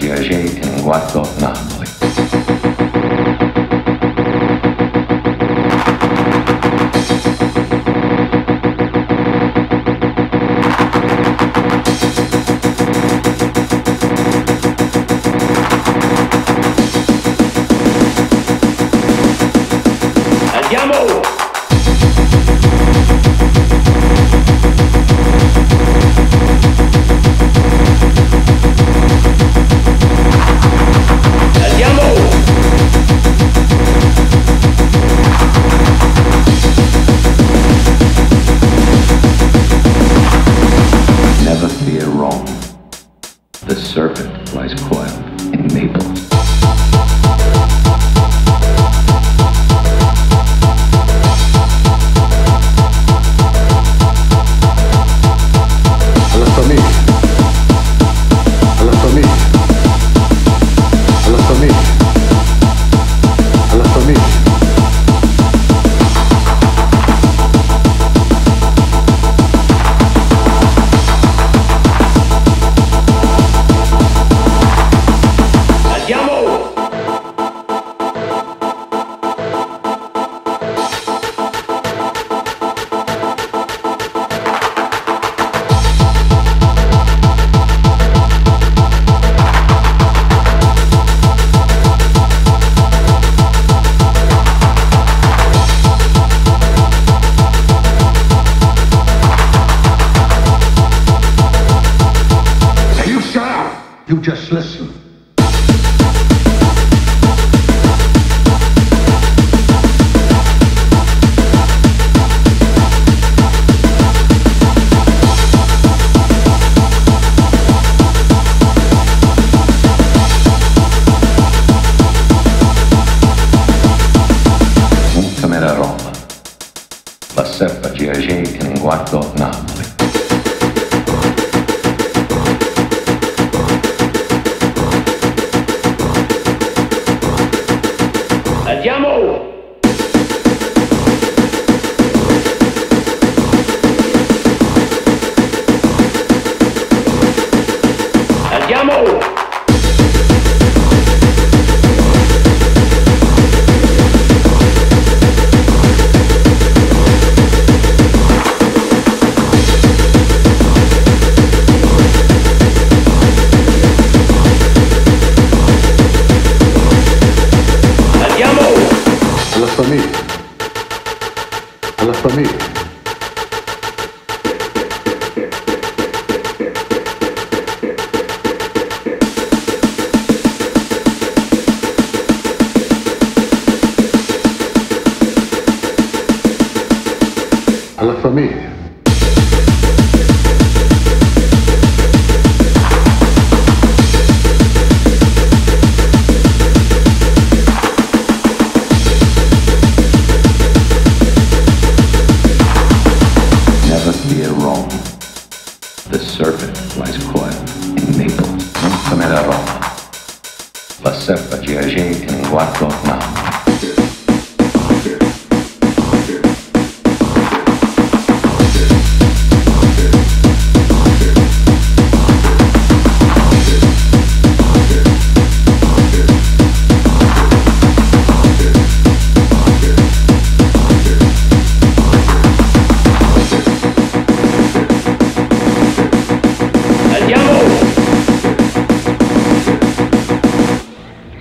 La serpa GAG in guardo Napoli. Serpent lies coiled in Naples. You just listen. Roma. La serpa GAG in guardo Napoli. Andiamo! Alla famiglia, alla famiglia. Alla famiglia. Never Rome. The serpent lies coiled in Naples. Camera Roma. La serpa GAG in guardo Napoli.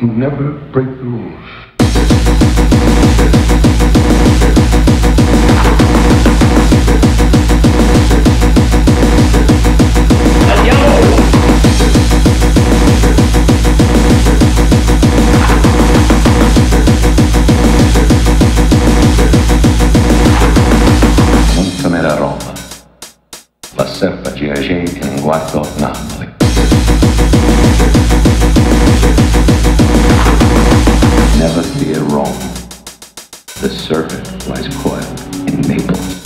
Never break the rules. Serpa GAG in guardo Napoli. The serpent lies coiled in Naples.